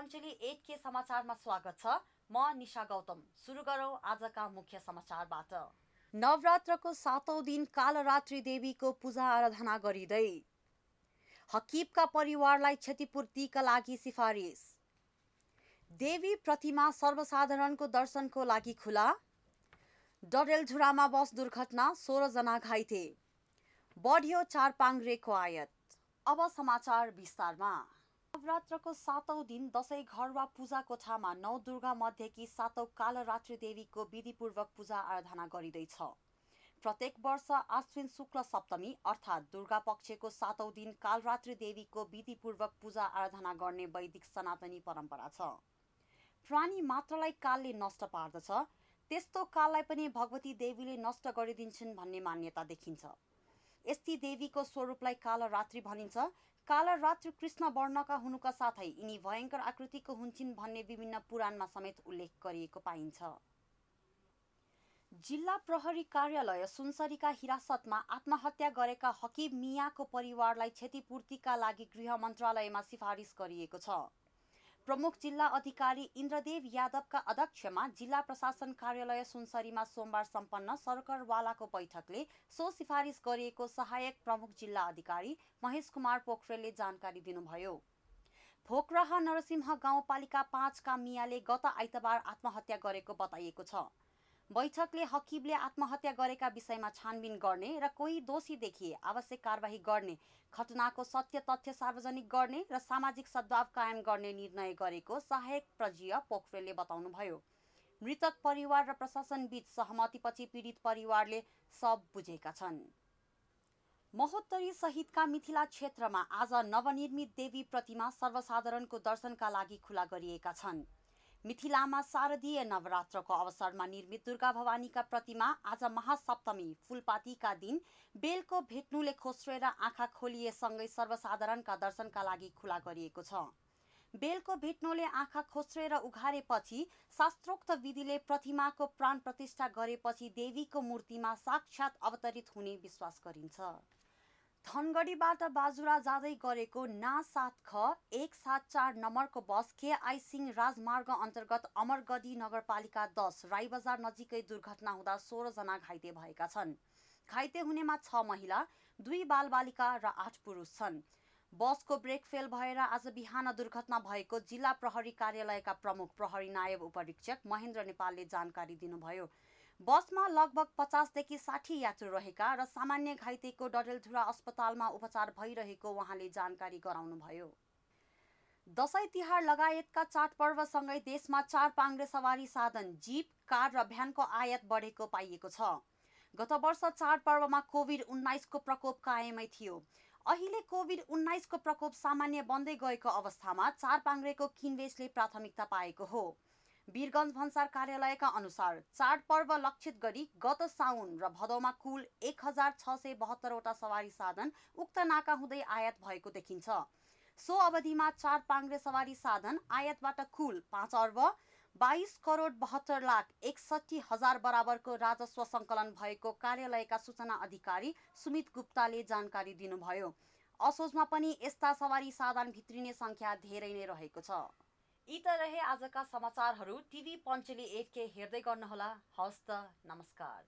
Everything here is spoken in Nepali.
पञ्चली एट के समाचारमा स्वागत छ। म निशा गौतम। सुरु गरौँ आजका मुख्य समाचारबाट। नवरात्रको सातौँ दिन कालरात्रि देवीको पूजा आराधना गरिँदै हकिबका परिवारलाई क्षतिपूर्तिका लागि सिफारिस। देवी प्रतिमा सर्वसाधारणको दर्शनको लागि खुला। डडेलधुरामा बस दुर्घटना सोह्रजना घाइते। बढ्यो चार पाङ्ग्रेको आयत। अब समाचार विस्तारमा। नवरात्रको सातौँ दिन दसैँ घर वा पूजा कोठामा नौ दुर्गा मध्येकी सातौँ कालरात्रि देवीको विधिपूर्वक पूजा आराधना गरिँदैछ। प्रत्येक वर्ष आश्विन शुक्ल सप्तमी अर्थात् दुर्गा पक्षको सातौँ दिन कालरात्रि देवीको विधिपूर्वक पूजा आराधना गर्ने वैदिक सनातनी परम्परा छ। प्राणी मात्रलाई कालले नष्ट पार्दछ त्यस्तो काललाई पनि भगवती देवीले नष्ट गरिदिन्छन् भन्ने मान्यता देखिन्छ। यस्ती देवीको स्वरूपलाई कालरात्रि भनिन्छ। कालरात्रि कृष्ण वर्णका हुनुका साथै यिनी भयङ्कर आकृतिको हुन्छन् भन्ने विभिन्न पुराणमा समेत उल्लेख गरिएको पाइन्छ। जिल्ला प्रहरी कार्यालय सुनसरीका हिरासतमा आत्महत्या गरेका हकिब मियाको परिवारलाई क्षतिपूर्तिका लागि गृह मन्त्रालयमा सिफारिस गरिएको छ। प्रमुख जिल्ला अधिकारी इन्द्रदेव यादवका अध्यक्षमा जिल्ला प्रशासन कार्यालय सुनसरीमा सोमबार सम्पन्न सरकारवालाको बैठकले सो सिफारिस गरिएको सहायक प्रमुख जिल्ला अधिकारी महेश कुमार पोखरेलले जानकारी दिनुभयो। भोकराहा नरसिंह गाउँपालिका पाँचका मियाले गत आइतबार आत्महत्या गरेको बताइएको छ। बैठकले हकिबले आत्महत्या गरेका विषयमा छानबिन गर्ने र कोही दोषी देखिए आवश्यक कारवाही गर्ने घटनाको सत्य तथ्य सार्वजनिक गर्ने र सामाजिक सद्भाव कायम गर्ने निर्णय गरेको सहायक प्रजीय पोखरेलले बताउनुभयो। मृतक परिवार र प्रशासन बीच सहमतिपछि पीडित परिवारले सब बुझेका छन्। महोत्तरी सहितका मिथिला क्षेत्रमा आज नवनिर्मित देवी प्रतिमा सर्वसाधारणको दर्शनका लागि खुला गरिएका छन्। मिथिलामा शारदीय नवरात्रको अवसरमा निर्मित दुर्गा भवानीका प्रतिमा आज महासप्तमी फुलपातीका दिन बेलको भेट्नुले खोस्रेर आँखा खोलिएसँगै सर्वसाधारणका दर्शनका लागि खुला गरिएको छ। बेलको भेट्नुले आँखा खोस्रेर उघारेपछि शास्त्रोक्त विधिले प्रतिमाको प्राण प्रतिष्ठा गरेपछि देवीको मूर्तिमा साक्षात अवतरित हुने विश्वास गरिन्छ। धनगढीबाट बाजुरा जाँदै गरेको ना सात ख एक सात चार नम्बरको बस केआई सिंह राजमार्ग अन्तर्गत अमरगढी नगरपालिका दस राई बजार नजिकै दुर्घटना हुँदा सोह्रजना घाइते भएका छन्। घाइते हुनेमा छ महिला दुई बालबालिका र आठ पुरुष छन्। बसको ब्रेक फेल भएर आज बिहान दुर्घटना भएको जिल्ला प्रहरी कार्यालयका प्रमुख प्रहरी नायब उपरीक्षक महेन्द्र नेपालले जानकारी दिनुभयो। बसमा लगभग पचासदेखि साठी यात्रु रहेका र सामान्य घाइतेको डडेलधुरा अस्पतालमा उपचार भइरहेको उहाँले जानकारी गराउनुभयो। दसैँ तिहार लगायतका चाडपर्वसँगै देशमा चार पाङ्ग्रे सवारी साधन जीप कार र भ्यानको आयात बढेको पाइएको छ। गत वर्ष चाडपर्वमा कोभिड उन्नाइसको प्रकोप कायमै थियो। अहिले कोभिड उन्नाइसको प्रकोप सामान्य बन्दै गएको अवस्थामा चार पाङ्ग्रेको किनबेचले प्राथमिकता पाएको हो। वीरगञ्ज भन्सार कार्यालयका अनुसार चाडपर्व लक्षित गरी गत साउन र भदौमा कुल एक हजार छ सय बहत्तरवटा सवारी साधन उक्त नाका हुँदै आयात भएको देखिन्छ। सो अवधिमा चार पाङ्ग्रे सवारी साधन आयातबाट कुल पाँच अर्ब बाइस करोड बहत्तर लाख एकसठी हजार बराबरको राजस्व सङ्कलन भएको कार्यालयका सूचना अधिकारी सुमित गुप्ताले जानकारी दिनुभयो। असोजमा पनि यस्ता सवारी साधन भित्रिने सङ्ख्या धेरै नै रहेको छ। यी त रहे आजका समाचारहरू टिभी पञ्चली एट के हेर्दै गर्नुहोला। हस्त नमस्कार।